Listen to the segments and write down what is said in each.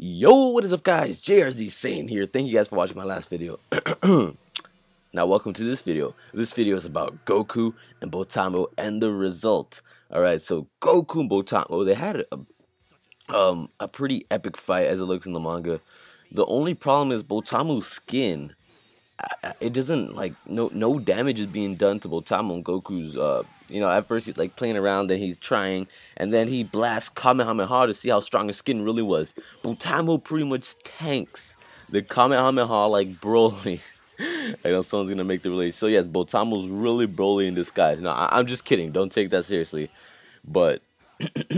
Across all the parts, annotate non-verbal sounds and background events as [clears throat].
Yo, what is up guys? JRZ Saiyan here. Thank you guys for watching my last video. [clears throat] now welcome to this video. This video is about Goku and Botamo and the result. Alright, so Goku and Botamo, they had a, um, a pretty epic fight as it looks in the manga. The only problem is Botamo's skin. It doesn't, like, no no damage is being done to Botamo Goku's uh, you know, at first he's like playing around, then he's trying, and then he blasts Kamehameha to see how strong his skin really was. Botamo pretty much tanks the Kamehameha like Broly. [laughs] I know someone's gonna make the relation. So yes, Botamo's really Broly in disguise. No, I- am just kidding. Don't take that seriously. But [clears throat]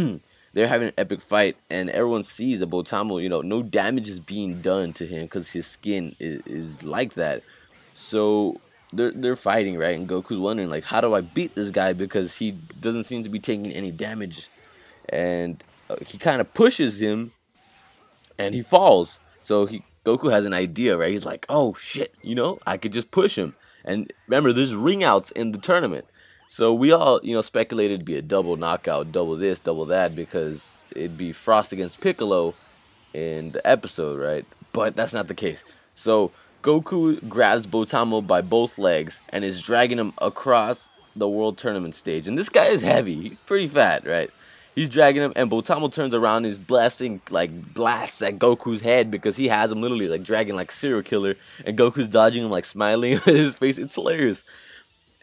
they're having an epic fight, and everyone sees that Botamo, you know, no damage is being done to him because his skin is, is like that. So they're they're fighting right, and Goku's wondering like, how do I beat this guy because he doesn't seem to be taking any damage, and uh, he kind of pushes him, and he falls. So he Goku has an idea, right? He's like, oh shit, you know, I could just push him. And remember, there's ring outs in the tournament. So we all, you know, speculated it'd be a double knockout, double this, double that, because it'd be Frost against Piccolo in the episode, right? But that's not the case. So Goku grabs Botamo by both legs and is dragging him across the world tournament stage. And this guy is heavy. He's pretty fat, right? He's dragging him, and Botamo turns around and is blasting, like, blasts at Goku's head because he has him literally, like, dragging like serial killer. And Goku's dodging him, like, smiling [laughs] with his face. It's hilarious.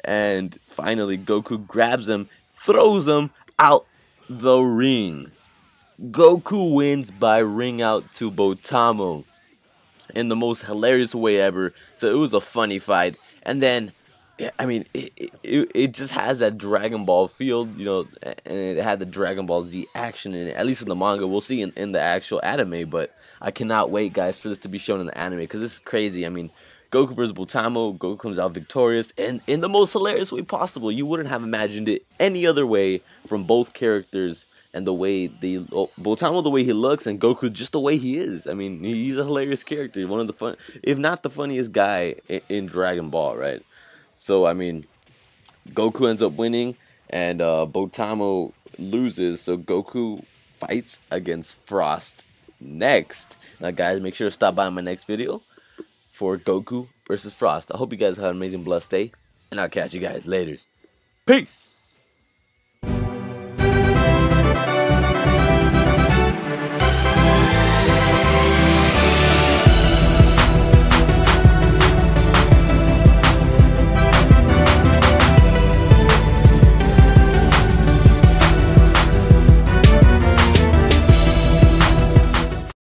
And finally, Goku grabs him, throws him out the ring. Goku wins by ring out to Botamo in the most hilarious way ever. So it was a funny fight. And then, I mean, it, it, it just has that Dragon Ball feel, you know, and it had the Dragon Ball Z action in it, at least in the manga. We'll see in, in the actual anime, but I cannot wait, guys, for this to be shown in the anime because this is crazy. I mean, Goku vs. Botamo, Goku comes out victorious, and in the most hilarious way possible. You wouldn't have imagined it any other way from both characters and the way the oh, Botamo the way he looks and Goku just the way he is. I mean, he's a hilarious character, one of the fun, if not the funniest guy in, in Dragon Ball, right? So I mean, Goku ends up winning and uh, Botamo loses. So Goku fights against Frost next. Now, guys, make sure to stop by my next video for Goku versus Frost. I hope you guys have an amazing, blessed day, and I'll catch you guys later. Peace.